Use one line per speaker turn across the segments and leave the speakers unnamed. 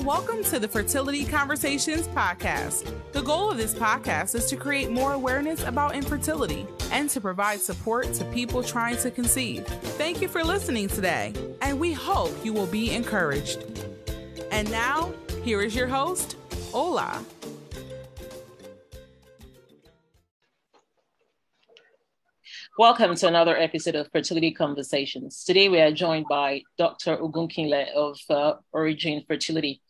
and welcome to the Fertility Conversations podcast. The goal of this podcast is to create more awareness about infertility and to provide support to people trying to conceive. Thank you for listening today, and we hope you will be encouraged. And now, here is your host, Ola.
Welcome to another episode of Fertility Conversations. Today we are joined by Dr. Ogunkinle of uh, Origene Fertility.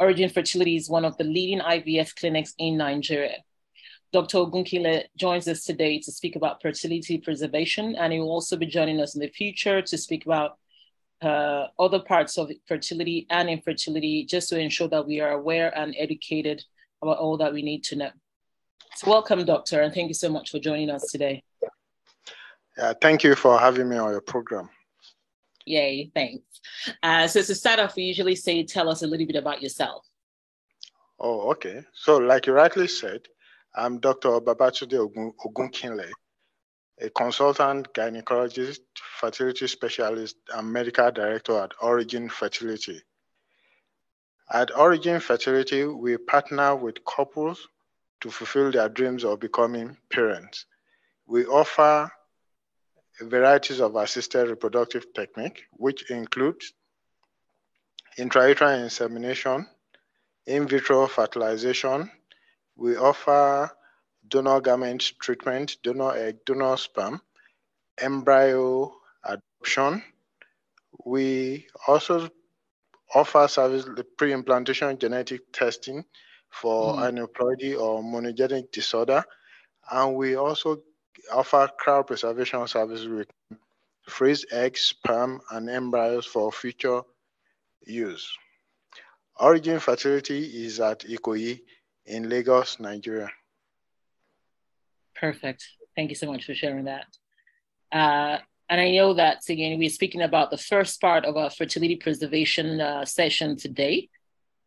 Origene Fertility is one of the leading IVF clinics in Nigeria. Dr. Ogunkinle joins us today to speak about fertility preservation, and he will also be joining us in the future to speak about uh, other parts of fertility and infertility, just to ensure that we are aware and educated about all that we need to know. So, welcome, Doctor, and thank you so much for joining us today.
Yeah, thank you for having me on your program.
Yay, thanks. Uh, so to start off, we usually say, tell us a little bit about yourself.
Oh, okay. So like you rightly said, I'm Dr. Babatunde Ogun, Ogunkinle, a consultant gynecologist, fertility specialist, and medical director at Origene Fertility. At Origene Fertility, we partner with couples to fulfill their dreams of becoming parents. We offer varieties of assisted reproductive technique, which includes intrauterine insemination, in vitro fertilization. We offer donor gamete treatment, donor egg, donor sperm, embryo adoption. We also offer service pre-implantation genetic testing for mm. aneuploidy or monogenic disorder. And we also offer cryopreservation services with freeze eggs, sperm, and embryos for future use. Origene Fertility is at Ikoyi in Lagos, Nigeria.
Perfect. Thank you so much for sharing that. Uh, and I know that, again, we're speaking about the first part of our fertility preservation uh, session today.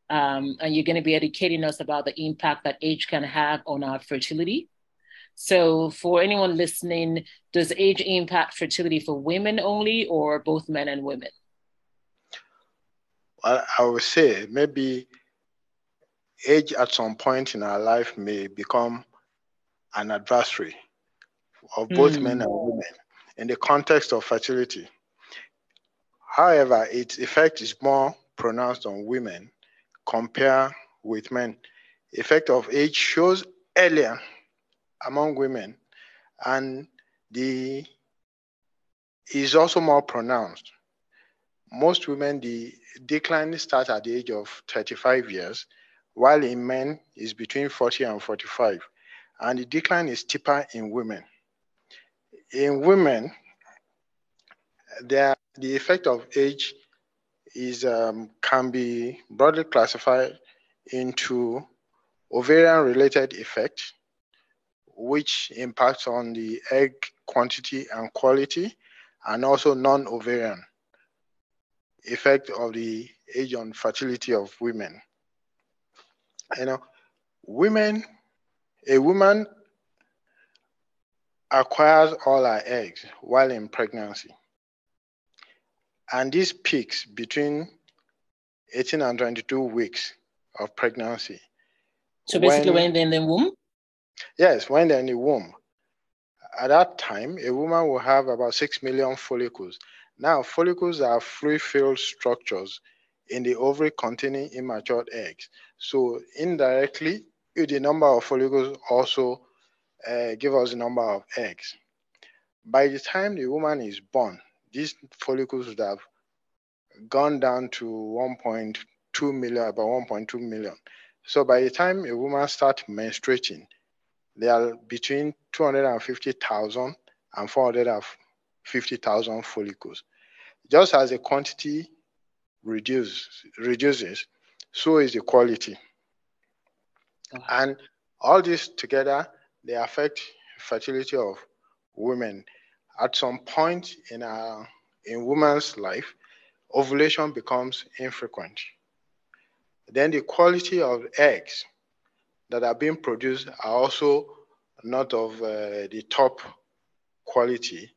Um, and you're going to be educating us about the impact that age can have on our fertility. So, for anyone listening, does age impact fertility for women only or both men and women?
Well, I would say maybe age at some point in our life may become an adversary of both mm. men and women in the context of fertility. However, its effect is more pronounced on women compared with men. Effect of age shows earlier among women, and the is also more pronounced. Most women, the decline starts at the age of 35 years, while in men is between 40 and 45, and the decline is steeper in women. In women, the effect of age is um, can be broadly classified into ovarian-related effect, which impacts on the egg quantity and quality, and also non-ovarian effect of the age on fertility of women. You know, women, a woman acquires all her eggs while in pregnancy. And this peaks between 18 and 22 weeks of pregnancy.
So basically when, when they're in the womb?
Yes, when they're in the womb. At that time, a woman will have about 6 million follicles. Now, follicles are fluid filled structures in the ovary containing immature eggs. So indirectly, the number of follicles also uh, give us the number of eggs. By the time the woman is born, these follicles would have gone down to 1.2 million, about 1.2 million. So by the time a woman starts menstruating, they are between 250,000 and 450,000 follicles. Just as the quantity reduce, reduces, so is the quality. Uh-huh. And all this together, they affect fertility of women. At some point in a in woman's life, ovulation becomes infrequent. Then the quality of eggs that are being produced are also not of uh, the top quality.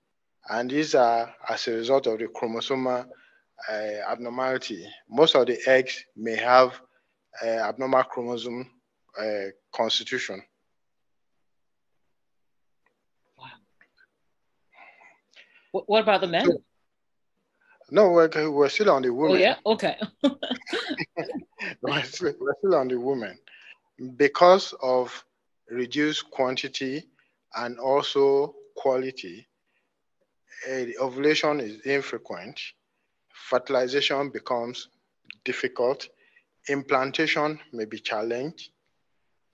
And these are as a result of the chromosomal uh, abnormality. Most of the eggs may have uh, abnormal chromosome uh, constitution.
Wow. What about the men?
No, we're, we're still on the women.
Oh, yeah? Okay.
we're, still, we're still on the women. Because of reduced quantity and also quality, uh, ovulation is infrequent, fertilization becomes difficult, implantation may be challenged,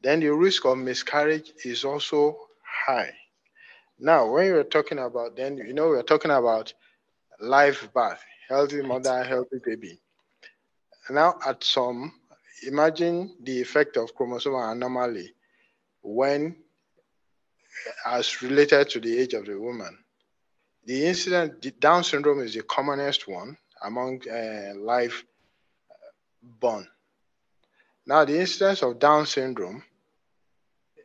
then the risk of miscarriage is also high. Now, when you're talking about, then, you know, we're talking about live birth, healthy mother, healthy baby. Now, at some, imagine the effect of chromosomal anomaly when, as related to the age of the woman. The incident, the Down syndrome is the commonest one among uh, live born. Now, the incidence of Down syndrome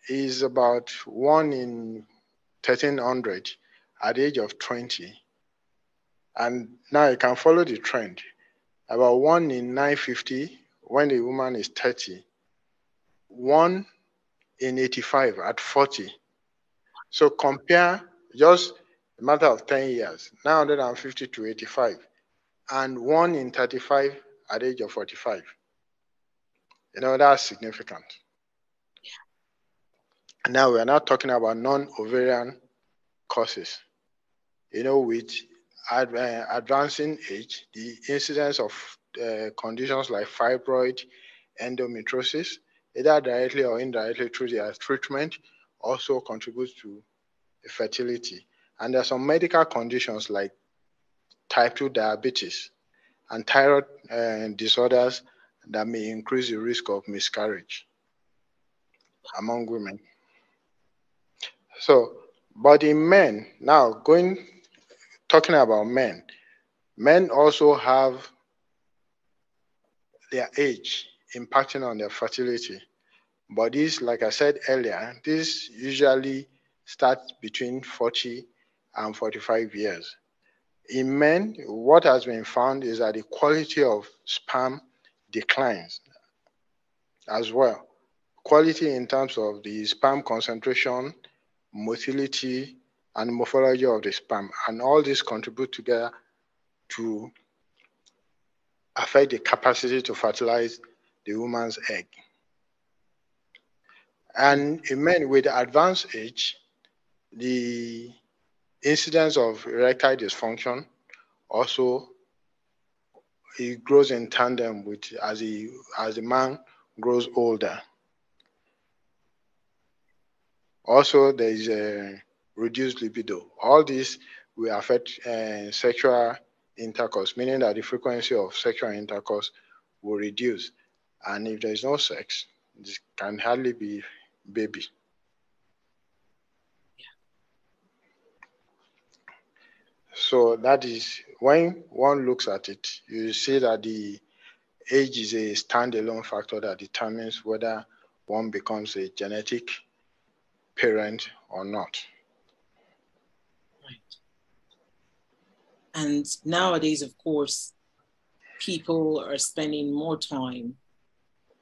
is about one in 1300 at the age of 20. And now you can follow the trend. About one in 950 when the woman is 30, one in 85 at 40. So compare just a matter of 10 years, 950 to 85, and one in 35 at age of 45. You know, that's significant. Yeah. Now we are not talking about non-ovarian causes. You know, with uh, advancing age, the incidence of uh, conditions like fibroid, endometriosis, either directly or indirectly through their treatment, also contributes to fertility. And there are some medical conditions like type 2 diabetes and thyroid uh, disorders that may increase the risk of miscarriage among women. So, but in men, now going, talking about men, men also have their age impacting on their fertility. But this, like I said earlier, this usually starts between 40 and 45 years. In men, what has been found is that the quality of sperm declines as well. Quality in terms of the sperm concentration, motility, and morphology of the sperm. And all these contribute together to affect the capacity to fertilize the woman's egg. And in men with advanced age, the incidence of erectile dysfunction also it grows in tandem with as he as the man grows older. Also, there is a reduced libido. All this will affect uh, sexual intercourse, meaning that the frequency of sexual intercourse will reduce. And if there is no sex, this can hardly be baby. So that is when one looks at it, you see that the age is a standalone factor that determines whether one becomes a genetic parent or not.
And nowadays, of course, people are spending more time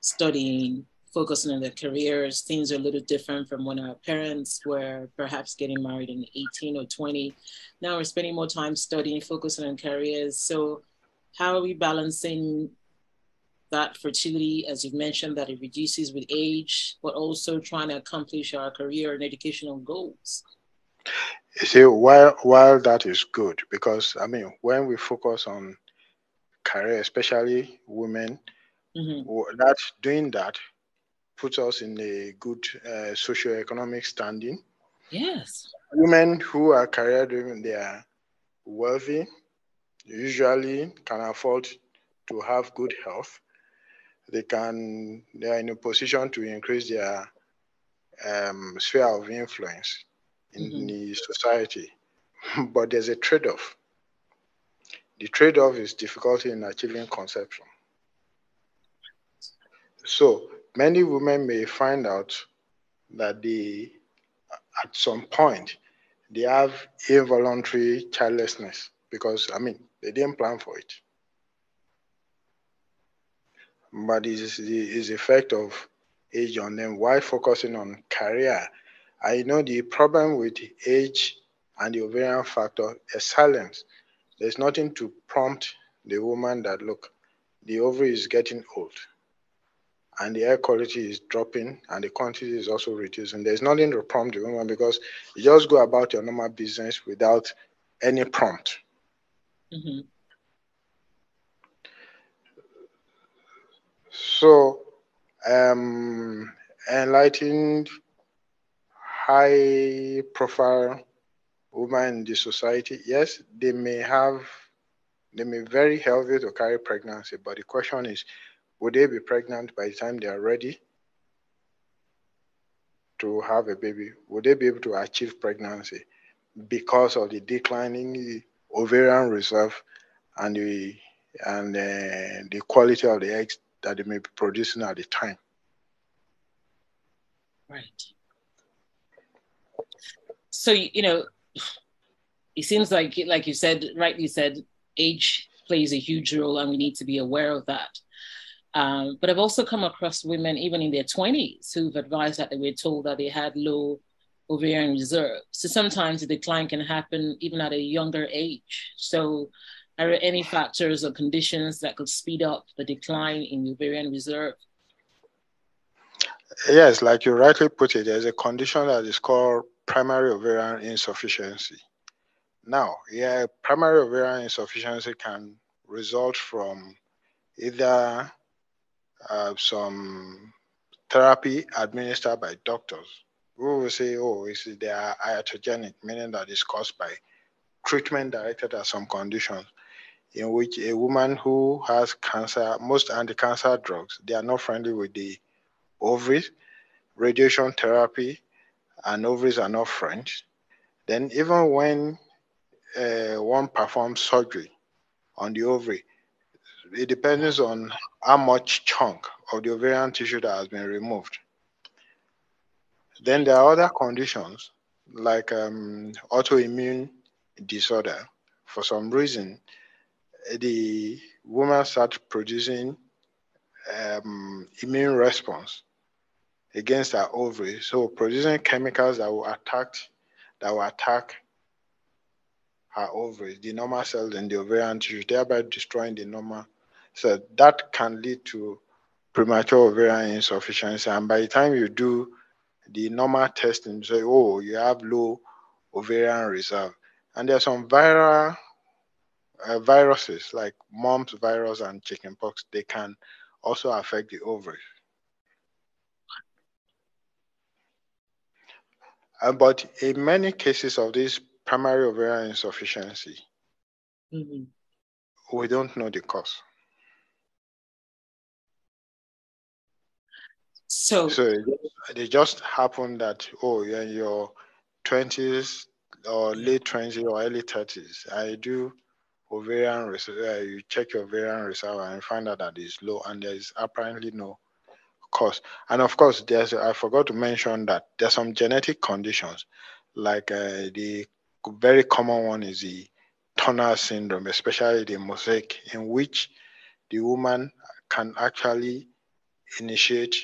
studying focusing on their careers. Things are a little different from when our parents were perhaps getting married in 18 or 20. Now we're spending more time studying, focusing on careers. So, how are we balancing that fertility, as you've mentioned, that it reduces with age, but also trying to accomplish our career and educational goals?
You see, while while that is good, because I mean, when we focus on career, especially women, mm-hmm. that doing that puts us in a good uh, socio-economic standing.
Yes.
Women who are career driven, they are wealthy, usually can afford to have good health. They can they are in a position to increase their um, sphere of influence in mm-hmm. the society. but there's a trade-off. The trade-off is difficulty in achieving conception. So many women may find out that they, at some point, they have involuntary childlessness because, I mean, they didn't plan for it. but is the is effect of age on them Why focusing on career. I know the problem with age and the ovarian factor is silence. There's nothing to prompt the woman that look, the ovary is getting old and the air quality is dropping and the quantity is also reducing. There's nothing to prompt the woman because you just go about your normal business without any prompt. Mm-hmm. So, um, enlightened, high profile women in the society, yes, they may have, they may be very healthy to carry pregnancy, but the question is, would they be pregnant by the time they are ready to have a baby? Would they be able to achieve pregnancy because of the declining ovarian reserve and the and uh, the quality of the eggs that they may be producing at the time?
Right. So you know, it seems like, like you said, rightly said, age plays a huge role, and we need to be aware of that. Um, but I've also come across women, even in their 20s, who've advised that they were told that they had low ovarian reserve. So sometimes the decline can happen even at a younger age. So, are there any factors or conditions that could speed up the decline in ovarian reserve?
Yes, like you rightly put it, there's a condition that is called primary ovarian insufficiency. Now, yeah, primary ovarian insufficiency can result from either uh, some therapy administered by doctors we will say, oh, it's, they are iatrogenic, meaning that it's caused by treatment directed at some conditions in which a woman who has cancer, most anti-cancer drugs, they are not friendly with the ovaries, radiation therapy, and ovaries are not friends. Then even when uh, one performs surgery on the ovary, it depends on how much chunk of the ovarian tissue that has been removed. Then there are other conditions like um, autoimmune disorder. For some reason, the woman starts producing um, immune response against her ovary, so producing chemicals that will attack that will attack her ovaries, the normal cells in the ovarian tissue, thereby destroying the normal so that can lead to premature ovarian insufficiency. And by the time you do the normal testing, say, oh, you have low ovarian reserve. And there are some viral uh, viruses like mumps virus and chickenpox. They can also affect the ovaries. Uh, but in many cases of this primary ovarian insufficiency, mm-hmm. we don't know the cause.
So,
so it just happened that oh, you're in your twenties or late twenties or early thirties. I do ovarian reserve. Uh, you check your ovarian reserve and find out that it's low, and there is apparently no cause. And of course, there's I forgot to mention that there's some genetic conditions, like uh, the very common one is the Turner syndrome, especially the mosaic, in which the woman can actually initiate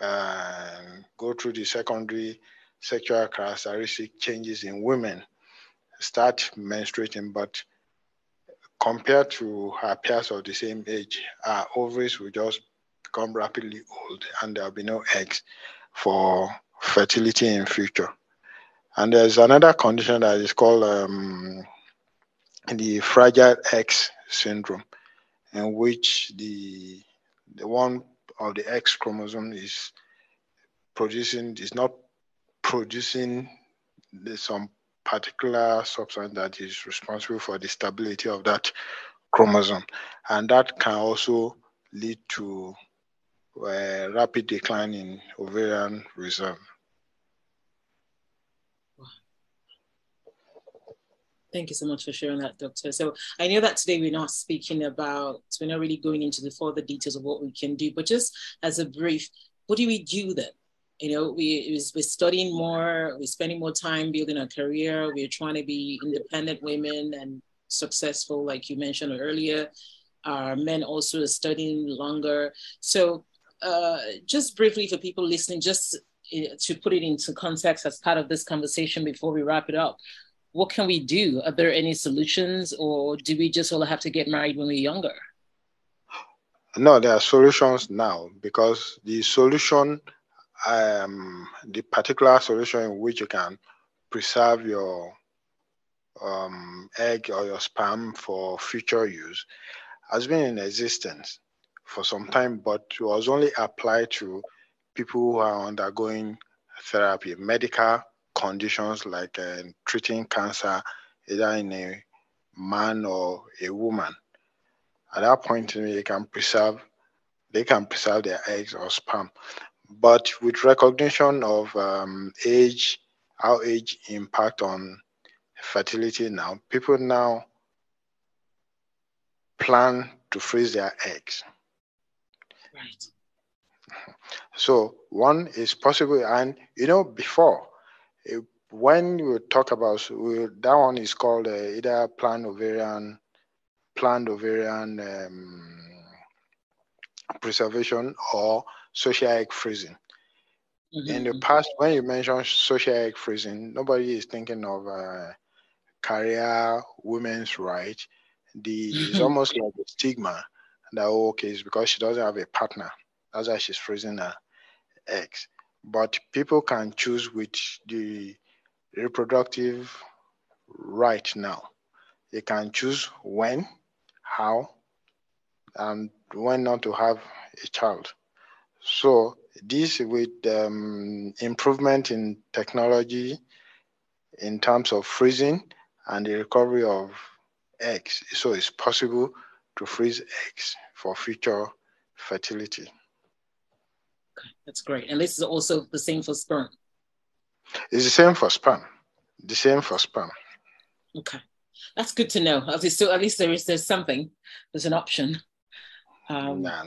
um, go through the secondary sexual characteristic changes in women, start menstruating, but compared to her peers of the same age, her ovaries will just become rapidly old and there'll be no eggs for fertility in future. And there's another condition that is called um, the fragile X syndrome, in which the the one of the X chromosome is producing is not producing some particular substance that is responsible for the stability of that chromosome, and that can also lead to a rapid decline in ovarian reserve.
Thank you so much for sharing that, Doctor. So I know that today we're not speaking about, we're not really going into the further details of what we can do, but just as a brief, what do we do then? You know, we, we're studying more, we're spending more time building a career, we're trying to be independent women and successful, like you mentioned earlier. Are men also are studying longer? So, uh, just briefly for people listening, just uh, to put it into context as part of this conversation before we wrap it up, what can we do? Are there any solutions, or do we just all have to get married when we're younger?
No, there are solutions now because the solution, um, the particular solution in which you can preserve your um, egg or your sperm for future use has been in existence for some time, but it was only applied to people who are undergoing therapy, medical conditions like uh, treating cancer, either in a man or a woman. At that point, they can preserve, they can preserve their eggs or sperm. But with recognition of um, age, how age impact on fertility now, people now plan to freeze their eggs.
Right.
So one is possible, and you know, before eh, when we talk about we, that one is called uh, either planned ovarian, planned ovarian um, preservation or social egg freezing. Mm-hmm. In the mm-hmm. past, when you mention social egg freezing, nobody is thinking of uh, career women's right. The it's almost like a stigma that oh, okay, it's because she doesn't have a partner. That's why she's freezing her eggs. But people can choose with the reproductive right now. They can choose when, how, and when not to have a child. So this with um, improvement in technology in terms of freezing and the recovery of eggs. So it's possible to freeze eggs for future fertility.
Okay, that's great. And this is also the same for sperm.
It's the same for sperm. The same for sperm.
Okay, that's good to know. At least, so at least there is there's something. There's an option. Um,
nah.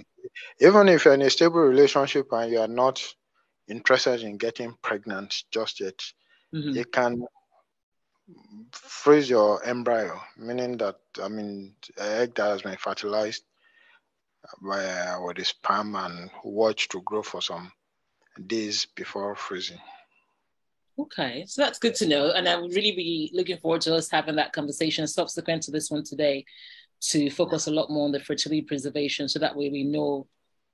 Even if you're in a stable relationship and you are not interested in getting pregnant just yet, mm-hmm. you can freeze your embryo, meaning that I mean, egg that has been fertilized by uh, with the sperm and watch to grow for some days before freezing.
Okay, so that's good to know, and I would really be looking forward to us having that conversation subsequent to this one today, to focus a lot more on the fertility preservation, so that way we know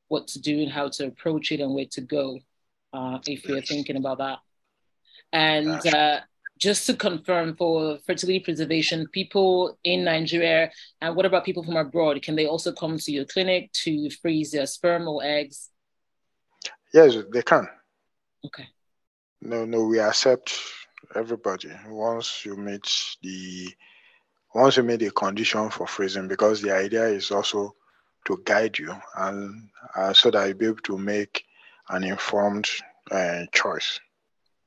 what to do and how to approach it and where to go, uh, if you're thinking about that. And uh, just to confirm for fertility preservation, people in Nigeria, and what about people from abroad? Can they also come to your clinic to freeze their sperm or eggs?
Yes, they can.
Okay.
No, no, we accept everybody once you meet the once you meet the condition for freezing, because the idea is also to guide you and uh, so that you'll be able to make an informed uh, choice.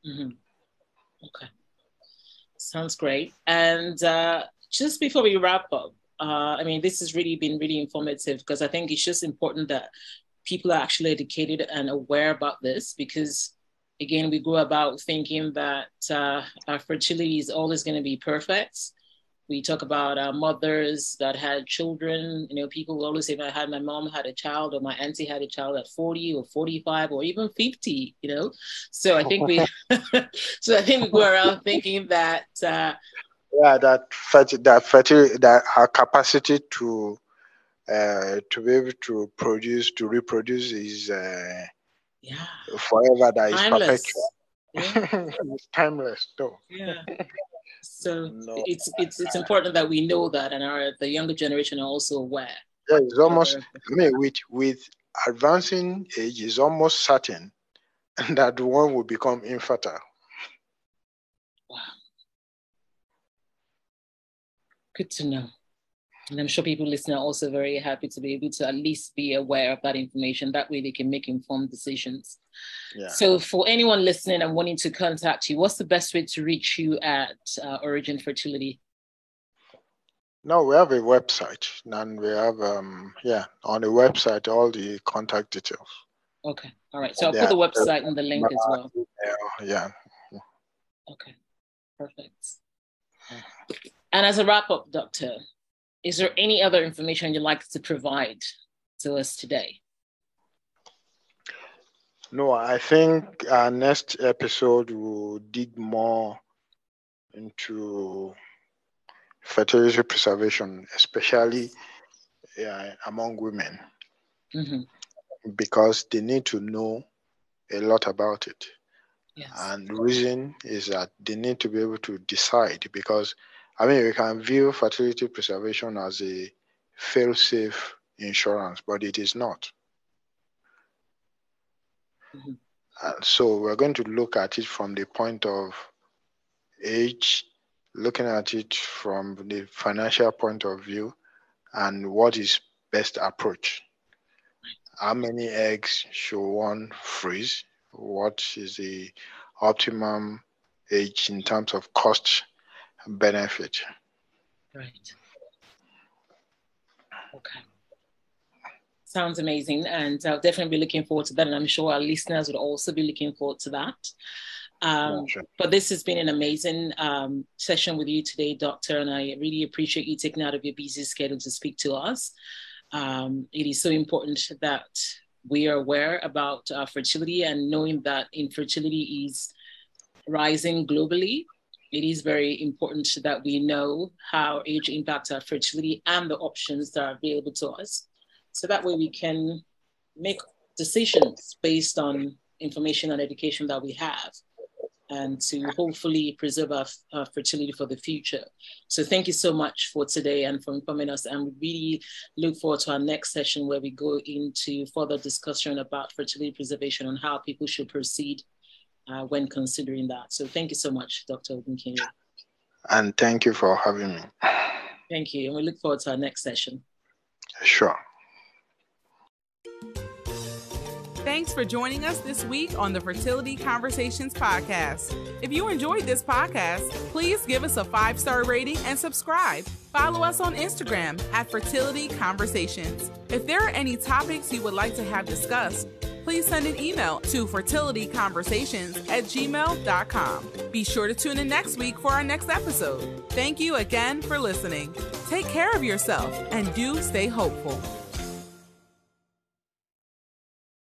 Mm-hmm. Okay. Sounds great. And uh, just before we wrap up, uh, I mean, this has really been really informative because I think it's just important that people are actually educated and aware about this because, again, we go about thinking that uh, our fertility is always going to be perfect we talk about uh, mothers that had children. You know, people will always say, "I had my mom had a child, or my auntie had a child at 40 or 45 or even 50." You know, so I think we, so I think we go around thinking that. Uh,
yeah, that that fertility, that our capacity to uh, to be able to produce to reproduce is uh,
yeah
forever. That is timeless. perpetual. Yeah. it's timeless, though.
Yeah. So no. it's it's it's important that we know that, and our the younger generation are also aware.
Yeah, it's almost. I mean, with with advancing age, it's almost certain that one will become infertile.
Wow. Good to know. And I'm sure people listening are also very happy to be able to at least be aware of that information. That way they can make informed decisions. Yeah. So, for anyone listening and wanting to contact you, what's the best way to reach you at uh, Origene Fertility?
No, we have a website and we have, um, yeah, on the website, all the contact details.
Okay. All right. So, I'll put the website in the link as well.
Yeah. Yeah.
Okay. Perfect. And as a wrap up, Doctor, is there any other information you'd like to provide to us today?
No, I think our next episode will dig more into fertility preservation, especially uh, among women, mm-hmm. because they need to know a lot about it. Yes. And the reason is that they need to be able to decide because, I mean, we can view fertility preservation as a fail safe insurance, but it is not. Mm-hmm. So we're going to look at it from the point of age, looking at it from the financial point of view, and what is best approach. How many eggs should one freeze? What is the optimum age in terms of cost benefit?
Right. Okay. Sounds amazing. And I'll definitely be looking forward to that. And I'm sure our listeners would also be looking forward to that. Um, sure. But this has been an amazing um, session with you today, Doctor. And I really appreciate you taking out of your busy schedule to speak to us. Um, it is so important that we are aware about uh, fertility and knowing that infertility is rising globally. It is very important that we know how age impacts our fertility and the options that are available to us. So that way we can make decisions based on information and education that we have and to hopefully preserve our, our, fertility for the future. So thank you so much for today and for informing us. And we really look forward to our next session where we go into further discussion about fertility preservation and how people should proceed uh, when considering that. So thank you so much, Dr. Ogunkinle.
And thank you for having me.
Thank you. And we look forward to our next session.
Sure.
Thanks for joining us this week on the Fertility Conversations podcast. If you enjoyed this podcast, please give us a five star rating and subscribe. Follow us on Instagram at Fertility Conversations. If there are any topics you would like to have discussed, please send an email to fertilityconversations at gmail.com. Be sure to tune in next week for our next episode. Thank you again for listening. Take care of yourself and do stay hopeful.